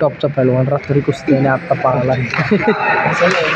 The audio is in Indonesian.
टॉपचा पहिलवान रात्री कुस्ती आणि आत्ता पाळला